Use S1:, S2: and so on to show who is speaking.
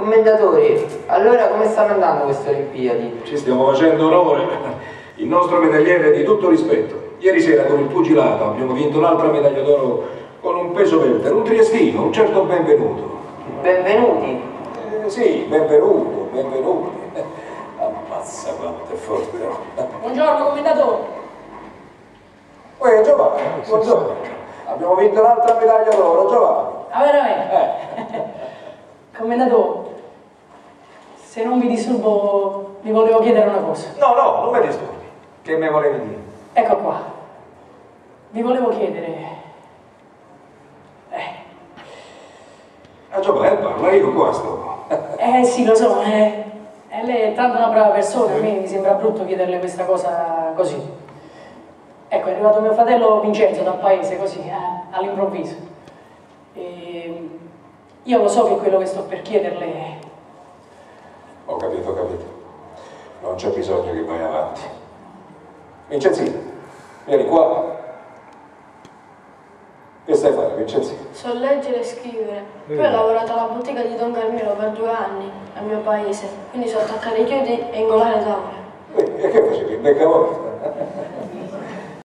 S1: Commendatori, allora come stanno andando queste Olimpiadi?
S2: Ci stiamo facendo onore. Il nostro medagliere è di tutto rispetto. Ieri sera con il pugilato abbiamo vinto un'altra medaglia d'oro con un peso welter, un triestino, un certo benvenuto.
S1: Benvenuti.
S2: Eh, sì, benvenuto, benvenuti. Ammazza quanto è forte.
S3: Buongiorno commendatore.
S2: Uè, Giovanni, buongiorno. Abbiamo vinto un'altra medaglia d'oro, Giovanni.
S3: Ah, veramente?
S2: Eh.
S3: Commendatore, se non vi disturbo, vi volevo chiedere una cosa.
S2: No, no, non mi disturbi. Che mi volevi dire?
S3: Ecco qua. Vi volevo chiedere... Eh,
S2: Ah, Giovanni, parla, io qua sto.
S3: eh sì, lo so, eh. eh, lei è tanto una brava persona, a me mi sembra brutto chiederle questa cosa così. Ecco, è arrivato mio fratello Vincenzo dal paese, così, eh, all'improvviso. E io lo so che quello che sto per chiederle
S2: Ho capito, ho capito. Non c'è bisogno che vai avanti. Vincenzino, vieni qua. Che stai a fare, Vincenzino?
S4: So leggere e scrivere. Poi ho lavorato alla bottega di Don Carmelo per due anni, al mio paese. Quindi so attaccare i chiodi e ingolare tavole.
S2: E che facevi? Il beccavore?